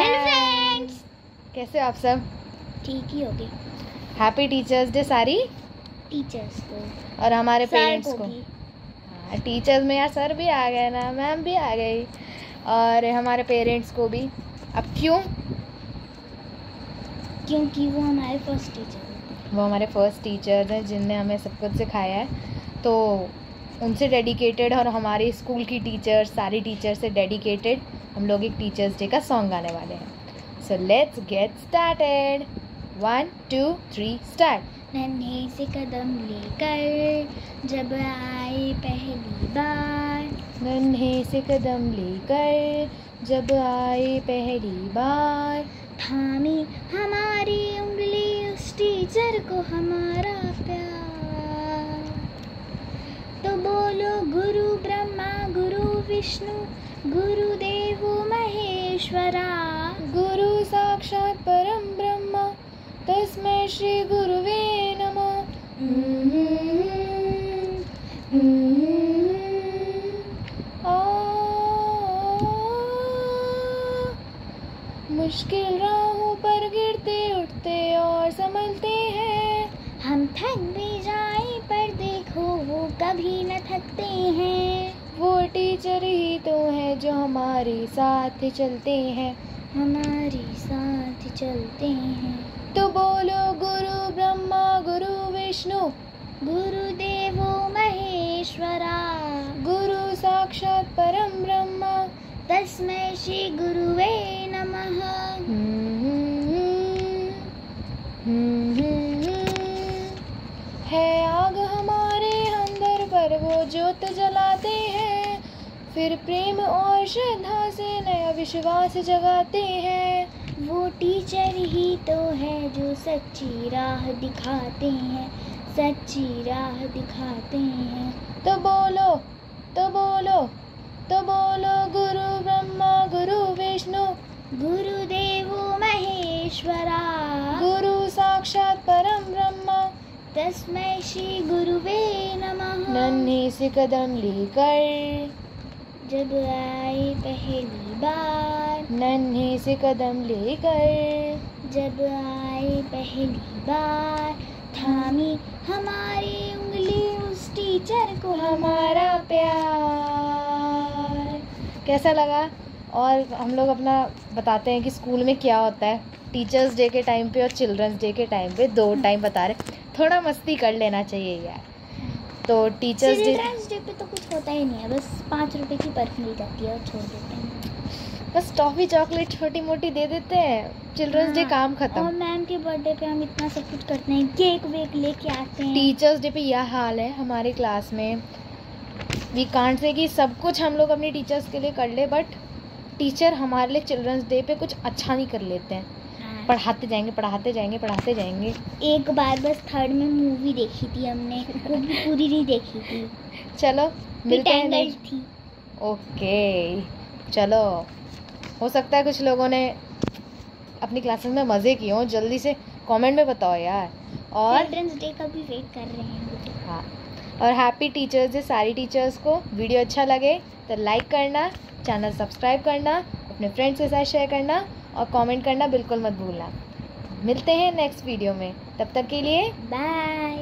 Friends कैसे हो आप सब? ठीक ही होगी। हैप्पी टीचर्स डे सारी? टीचर्स को और हमारे पेरेंट्स को हाँ टीचर्स में यार सर भी आ गए ना मैम भी आ गई। और हमारे पेरेंट्स को भी। अब क्यों? क्योंकि वो हमारे फ़र्स्ट टीचर वो हमारे फ़र्स्ट टीचर हैं जिनने हमें सब कुछ सिखाया है। तो उनसे डेडिकेटेड और हमारे स्कूल की टीचर्स सारी टीचर से डेडिकेटेड हम लोग एक टीचर्स डे का सॉन्ग गाने वाले हैं। So let's get started one two three start नन्हे से कदम लेकर जब आए पहली बार। नन्हे से कदम लेकर जब आए पहली बार। थामी हमारी उंगली उस टीचर को हमारा प्यार तो बोलो गुरु ब्रह्मा गुरु विष्णु गुरुदेव महेश्वरा गुरु साक्षात परम ब्रह्म तस्मै श्री गुरुवे नमः मुश्किल राहों पर गिरते उठते और संभलते हैं हम थक भी जाए पर देखो वो कभी न थकते हैं वो टीचर ही तो है जो हमारे साथ चलते हैं। हमारे साथ चलते हैं। तो बोलो गुरु ब्रह्मा गुरु विष्णु। गुरुदेवो महेश्वरा। गुरु साक्षात परम ब्रह्म। तस्मै श्री गुरुवे नमः। है आग हमारे अंदर पर वो ज्योत जलाते हैं। फिर प्रेम और श्रद्धा से नया विश्वास जगाते हैं। वो टीचर ही तो है जो सच्ची राह दिखाते हैं, सच्ची राह दिखाते हैं। तो बोलो तो बोलो तो बोलो गुरु ब्रह्मा, गुरु विष्णु, गुरुदेवो महेश्वरा। गुरु साक्षात परम ब्रह्मा, तस्मै श्री गुरुवे नमः। नन्हे से कदम लेकर जब आए पहली बार। नन्हे से कदम लेकर। जब आए पहली बार। थामी हमारी उंगली उस टीचर को। हमारा प्यार। कैसा लगा? और हम लोग अपना बताते हैं कि स्कूल में क्या होता है। टीचर्स डे के टाइम पे और चिल्ड्रंस डे के टाइम पे दो टाइम बता रहे थोड़ा मस्ती कर लेना चाहिए यार। तो टीचर्स डे डे पे तो कुछ होता ही नहीं है बस पाँच रुपए की बर्फ़ मिल जाती है और छोड़ देते हैं। बस टॉफी चॉकलेट छोटी मोटी दे देते हैं। चिल्ड्रंस डे हाँ, काम और खत्म मैम के बर्थडे पे हम इतना सब कुछ करते हैं केक वेक लेके आते हैं। टीचर्स डे पे यह हाल है हमारे क्लास में। वी कांट से कि सब कुछ हम लोग अपने टीचर्स के लिए कर ले बट टीचर हमारे लिए चिल्ड्रंस डे पे कुछ अच्छा नहीं कर लेते हाँ, पढ़ाते जाएँगे पढ़ाते जाएँगे पढ़ाते जाएँगे। एक बार बस थर्ड में मूवी देखी थी हमने वो भी पूरी नहीं देखी थी। चलो मिलते हैं थी। ओके चलो। हो सकता है कुछ लोगों ने अपनी क्लासेस में मज़े किए हों जल्दी से कमेंट में बताओ यार। और चिल्ड्रंस डे का भी वेट कर रहे हैं। हाँ। और हैप्पी टीचर्स डे सारी टीचर्स को वीडियो अच्छा लगे तो लाइक करना चैनल सब्सक्राइब करना अपने फ्रेंड्स के साथ शेयर करना और कमेंट करना बिल्कुल मत भूलना। मिलते हैं नेक्स्ट वीडियो में। तब तक के लिए बाय